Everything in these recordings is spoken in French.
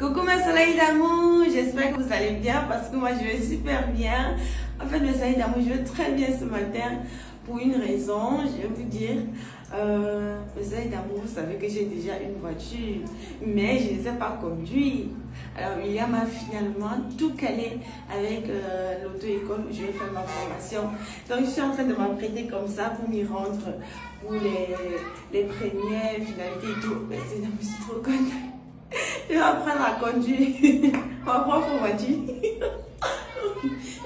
Coucou mes soleils d'amour, j'espère que vous allez bien parce que moi je vais super bien. En fait mes soleils d'amour, je vais très bien ce matin pour une raison, je vais vous dire. Euh, mes soleils d'amour, vous savez que j'ai déjà une voiture, mais je ne sais pas conduire. Alors William a finalement tout calé avec euh, l'auto-école où je vais faire ma formation. Donc je suis en train de m'apprêter comme ça pour m'y rendre pour les, les premières finalités et tout. Mais suis trop contente. Je vais apprendre à conduire ma propre voiture.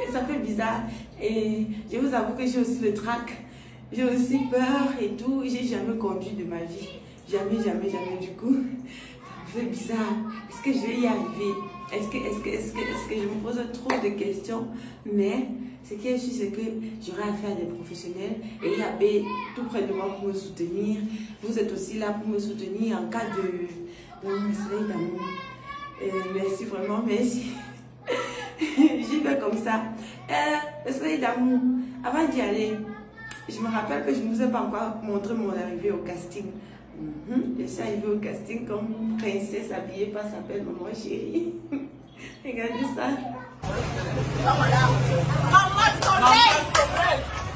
Et ça fait bizarre. Et je vous avoue que j'ai aussi le trac. J'ai aussi peur et tout. J'ai jamais conduit de ma vie. Jamais, jamais, jamais. Du coup, ça me fait bizarre. Est-ce que je vais y arriver? Est-ce que, est-ce que, est-ce que, est-ce que je me pose trop de questions? Mais ce qui est sûr, c'est que j'aurai affaire à des professionnels et il y a B tout près de moi pour me soutenir. Vous êtes aussi là pour me soutenir en cas de, soleil d'amour. merci vraiment, merci. J'y vais comme ça. Euh, le soleil d'amour, avant d'y aller, je me rappelle que je ne vous ai pas encore montré mon arrivée au casting. Mhm. Je suis arrivée au casting comme princesse habillée par sa belle maman chérie. Regardez ça. Elle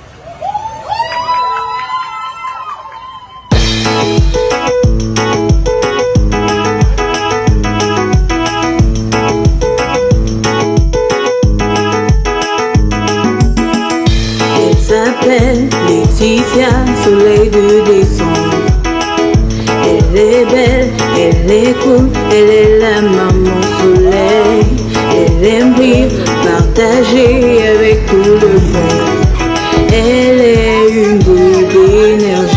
s'appelle Laetitia, soleil de décembre. Elle est belle, elle est cool, elle est la maman soleil. Elle aime vivre, partager avec tout le monde. Elle est une boule d'énergie.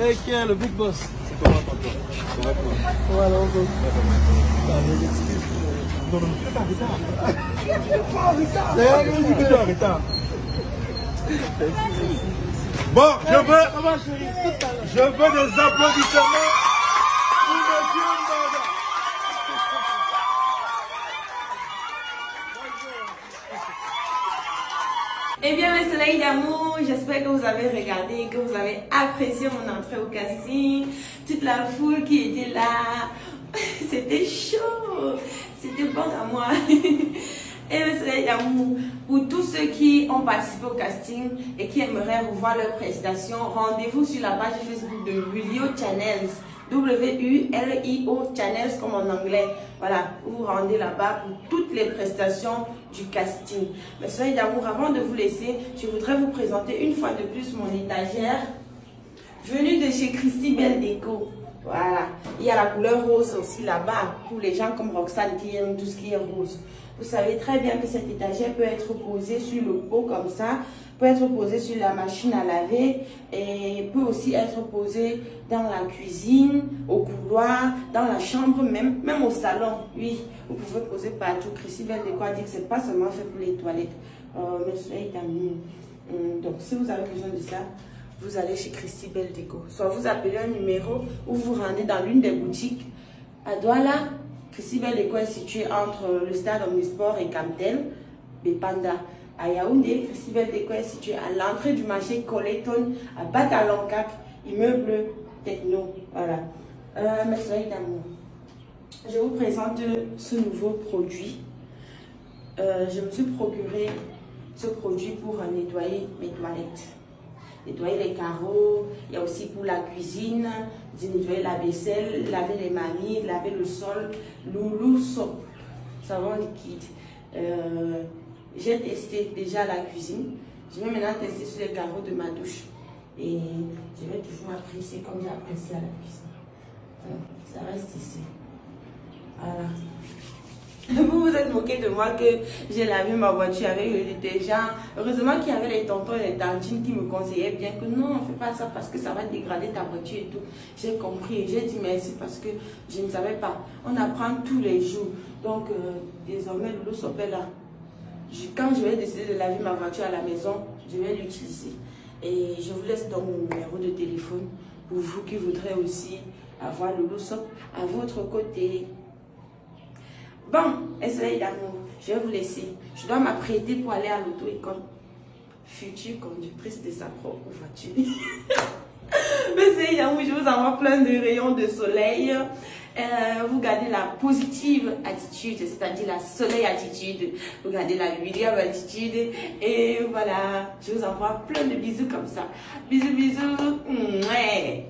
Eh, qui est le big boss C'est comment papa Ça va quoi Bon, je veux, je veux des applaudissements Soleils d'amour, j'espère que vous avez regardé, que vous avez apprécié mon entrée au casting. Toute la foule qui était là, c'était chaud, c'était bon à moi. Et mes soleils d'amour, pour tous ceux qui ont participé au casting et qui aimeraient revoir leurs prestations, rendez-vous sur la page Facebook de Wilio Channels. W-U-L-I-O Channels comme en anglais. Voilà, vous vous rendez là-bas pour toutes les prestations du casting. Mais soyez d'amour, avant de vous laisser, je voudrais vous présenter une fois de plus mon étagère venue de chez Christy Belle Déco. Voilà, il y a la couleur rose aussi là-bas pour les gens comme Roxane qui aiment tout ce qui est rose. Vous savez très bien que cette étagère peut être posée sur le pot comme ça, peut être posée sur la machine à laver et peut aussi être posée dans la cuisine, au couloir, dans la chambre, même, même au salon. Oui, vous pouvez poser partout. Chrissy Belle Déco a dit que c'est pas seulement fait pour les toilettes. Euh, mais. Hum, Donc si vous avez besoin de ça, vous allez chez Christy Belle Déco. Soit vous appelez un numéro ou vous rendez dans l'une des boutiques. À Douala, Christy Belle Déco est située entre le stade Omnisport et Camtel, Bepanda. À Yaoundé, Christy Belle Déco est située à l'entrée du marché Coleton, à Batalonkak, immeuble Techno. Voilà. Euh, mes soleils d'amour. Je vous présente ce nouveau produit. Euh, je me suis procuré ce produit pour nettoyer mes toilettes nettoyer les carreaux, il y a aussi pour la cuisine, nettoyer la vaisselle, laver les manies, laver le sol, loulou soap, savon liquide. Euh, J'ai testé déjà la cuisine, je vais maintenant tester sur les carreaux de ma douche. Et je vais toujours apprécier comme j'ai apprécié à la cuisine. Euh, ça reste ici. Voilà. Vous vous êtes moqué de moi que j'ai lavé ma voiture avec le détergent. Heureusement qu'il y avait les tontons et les tantines qui me conseillaient bien que non, on ne fait pas ça parce que ça va dégrader ta voiture et tout. J'ai compris j'ai dit merci parce que je ne savais pas. On apprend tous les jours. Donc, euh, désormais, le Sopé là, quand je vais décider de laver ma voiture à la maison, je vais l'utiliser. Et je vous laisse donc mon numéro de téléphone pour vous qui voudrez aussi avoir le Sop à votre côté. Bon, soleil d'amour, je vais vous laisser. Je dois m'apprêter pour aller à l'auto-école. future conductrice de sa propre voiture. Mais c'est Yamou, je vous envoie plein de rayons de soleil. Euh, vous gardez la positive attitude, c'est-à-dire la soleil attitude. Vous gardez la lumière attitude. Et voilà, je vous envoie plein de bisous comme ça. Bisous, bisous. Mouais.